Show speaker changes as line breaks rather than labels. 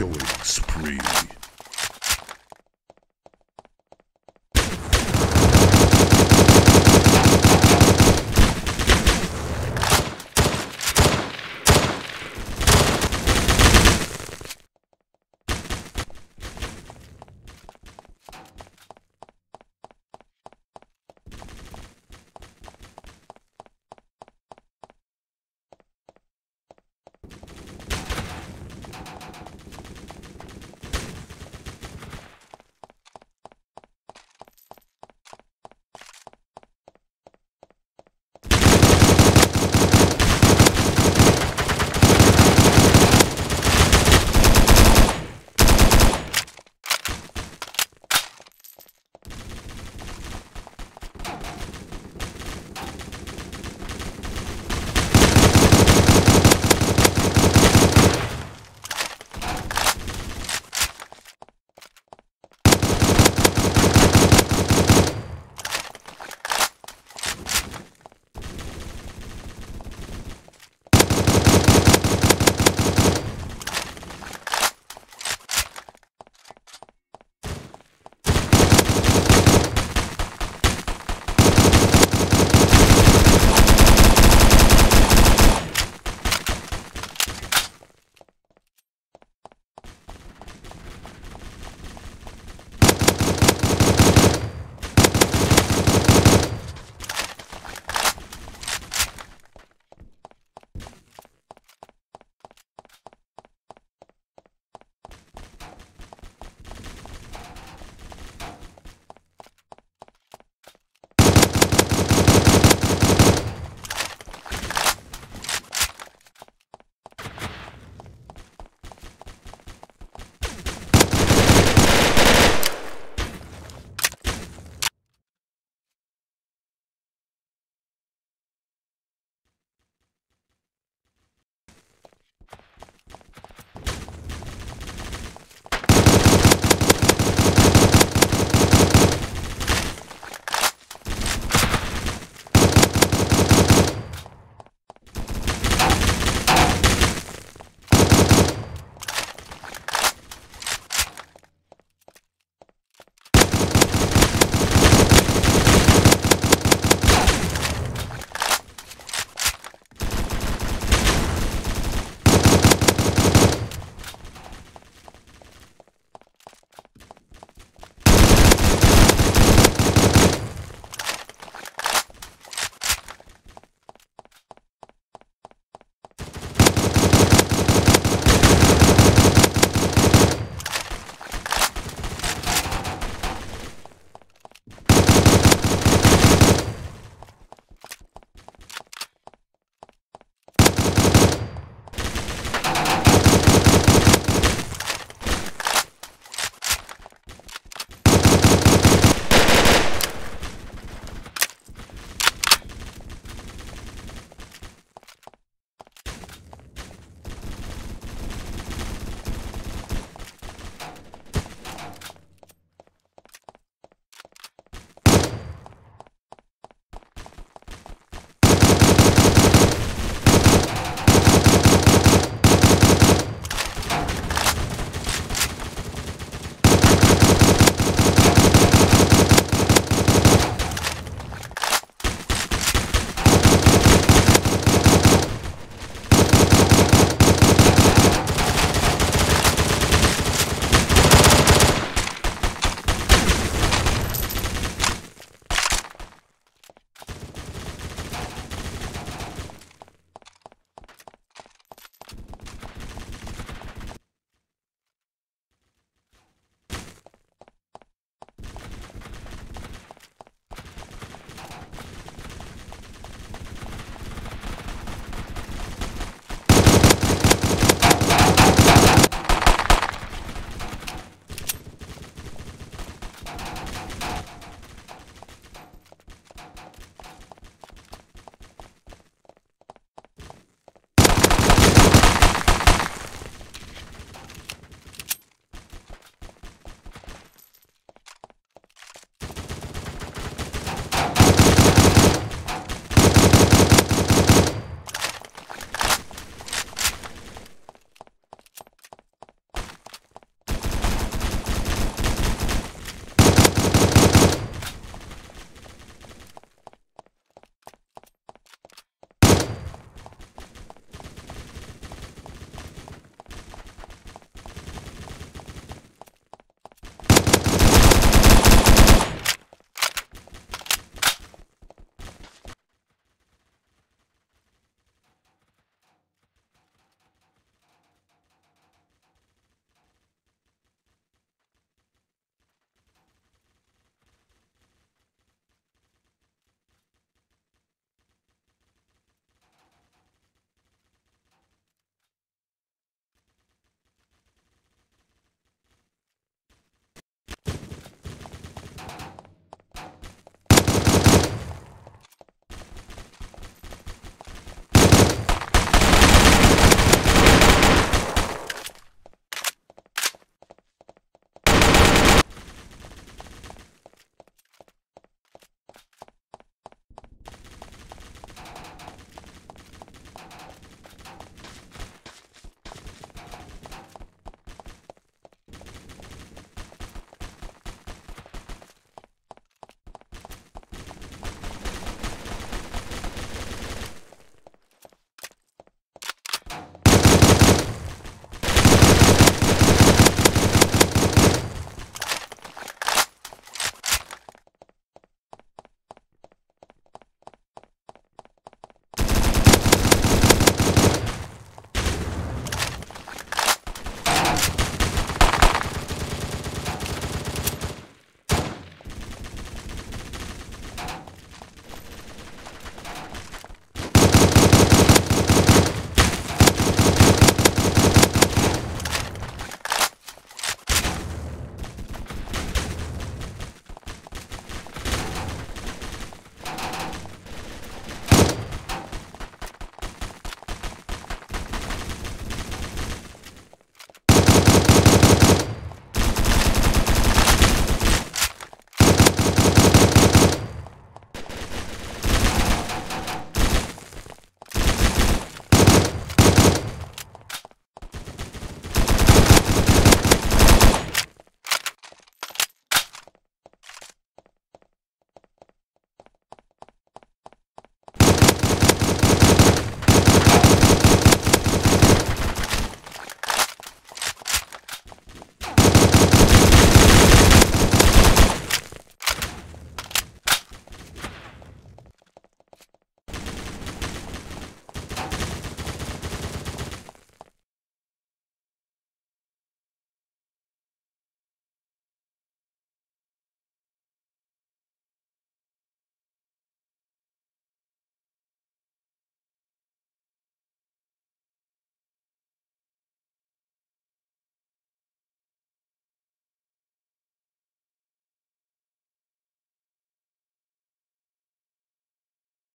Killing spree.